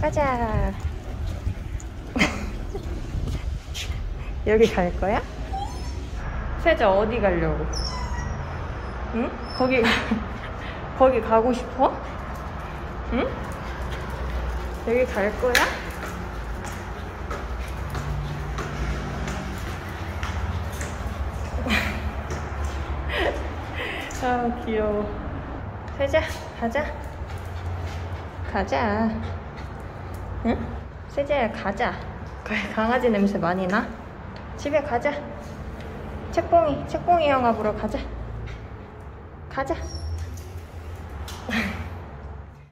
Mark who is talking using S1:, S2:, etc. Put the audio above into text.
S1: 가자. 여기 갈 거야? 세자 어디 가려고? 응? 거기 가- 거기 가고 싶어? 응? 여기 갈 거야? 아 귀여워. 세자 가자. 가자. 응? 세자야 가자. 강아지 냄새 많이 나? 집에 가자. 책봉이 책봉이 영화 보러 가자. 가자.